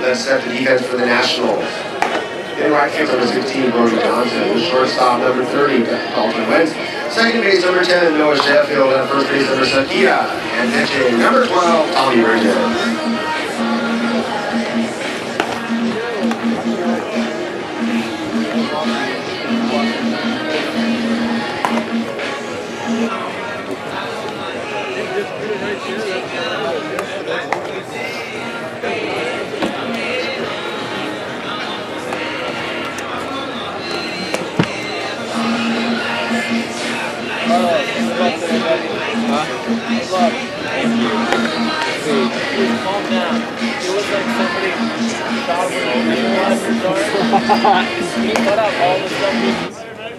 Let's set the defense for the Nationals. In right field, number 16, Brody Johnson. Shortstop, number 30, Dalton Wentz. Second base, number 10, Noah Sheffield. And first base, number Sakia. And pitching, number 12, Tommy Bridges.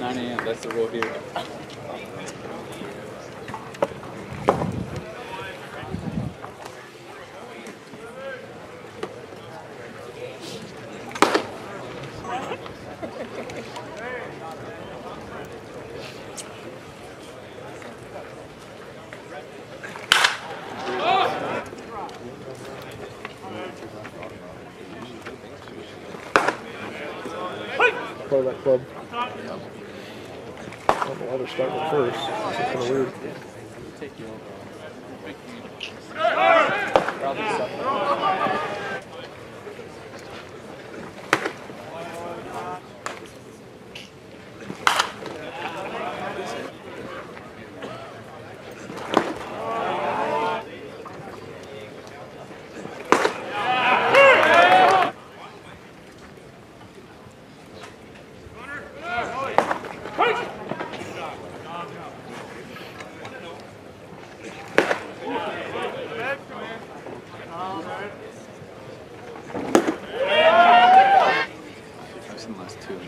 9 a.m. That's the rule here. Play that club. I don't know why they're starting at first. It's kind of weird. Take you over. Probably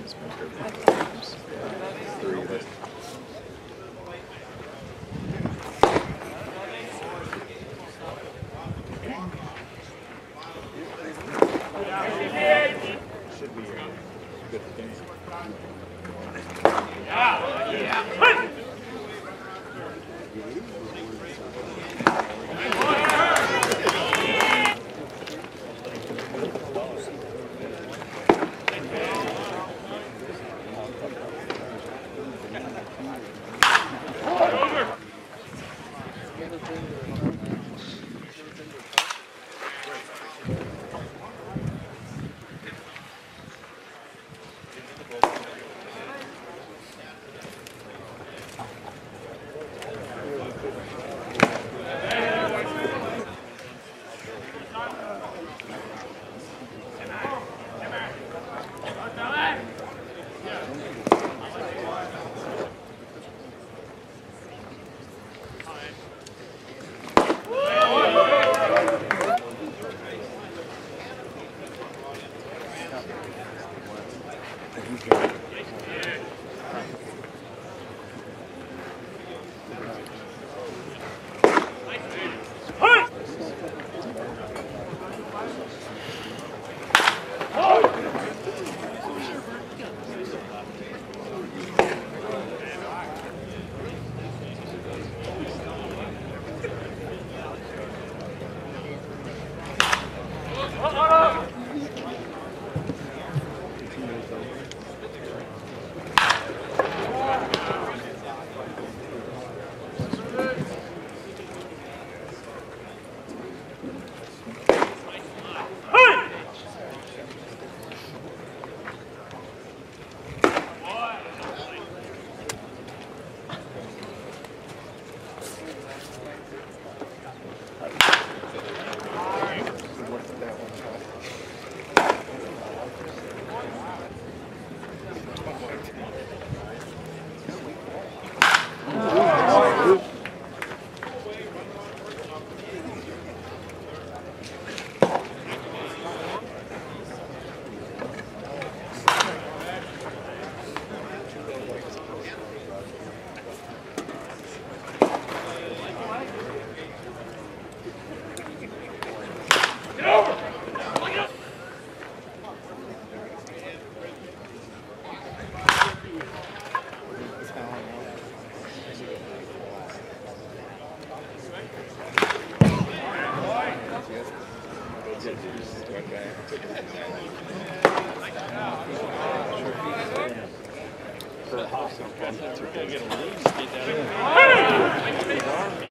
He's been here three years. Should be good things. Yeah. Yeah. For Hawkins, that's a good one.